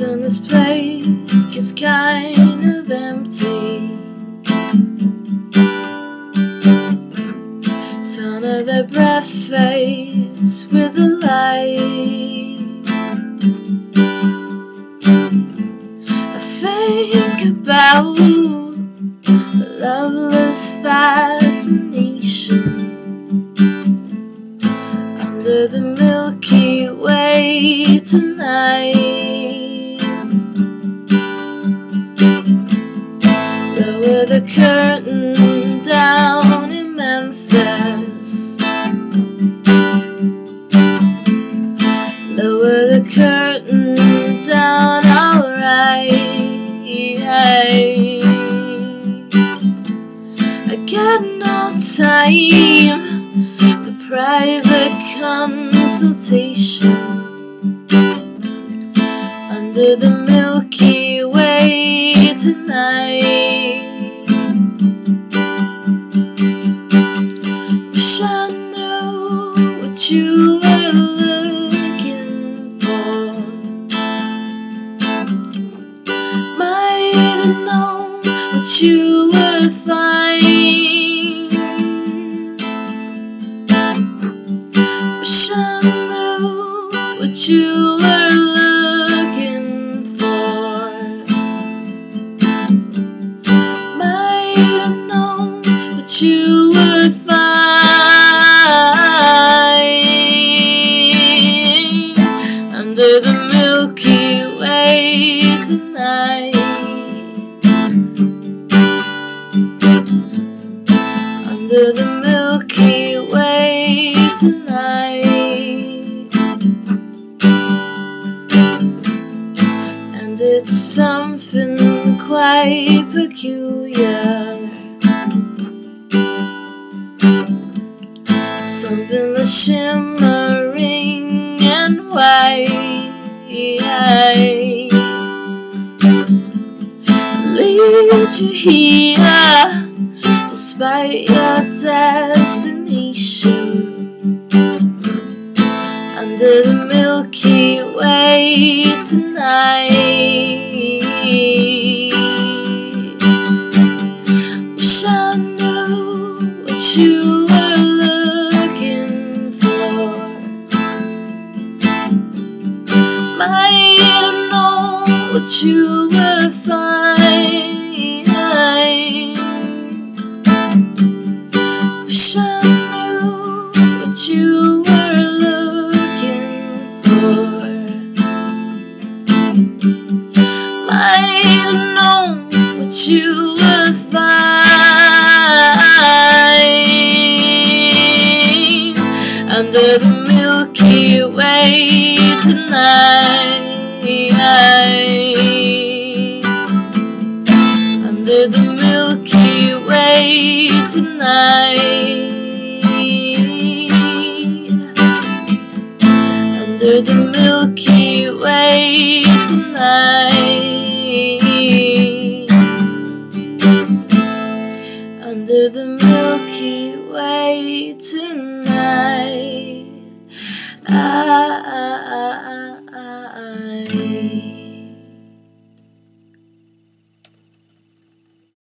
and this place gets kind of empty. Some of their breath fades with the light. I think about a loveless fascination under the Milky Way tonight. Curtain down in Memphis. Lower the curtain down, alright. I got no time for private consultation under the Have known what you would find. Wish I knew what you were looking for. Might have known what you would find under the Milky Way tonight. Way tonight. And it's something quite peculiar. Something that's shimmering and white. Lead you here despite your destination under the Milky Way tonight. Wish I knew what you were looking for. Might have what you you were looking for. Might have known what you would find under the Milky Way tonight. Under the Milky Way tonight. Under the Milky Way tonight. Under the Milky Way tonight. Ah, ah, ah,